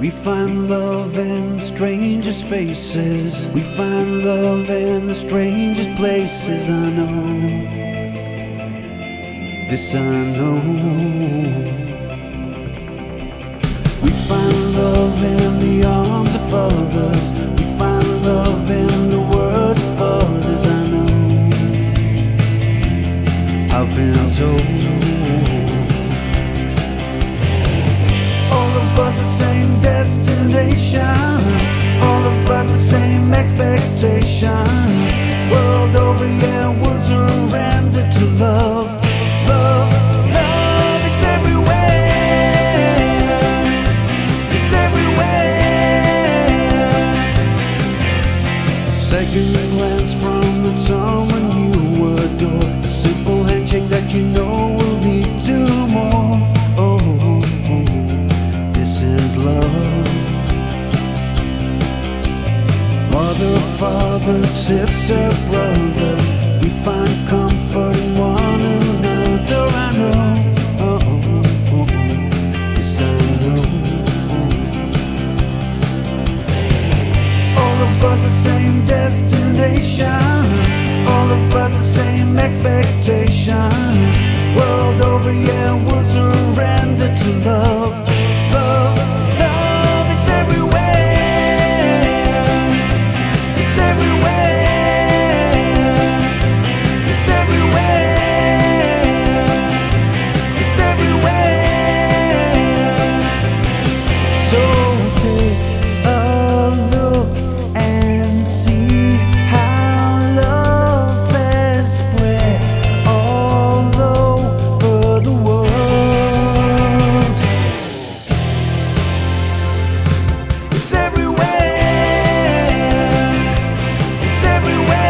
We find love in the strangest faces. We find love in the strangest places. I know. This I know. We find love in the arms of others. We find love in the words of others. I know. I've been told. All of us the same A glance from the someone you adore. A simple handshake that you know will lead to more. Oh. this is love. Mother, father, sister, brother. Of us the same destination. All of us the same expectation. World over, yeah, we'll surrender to love. Love, love, it's everywhere. It's everywhere. Everywhere.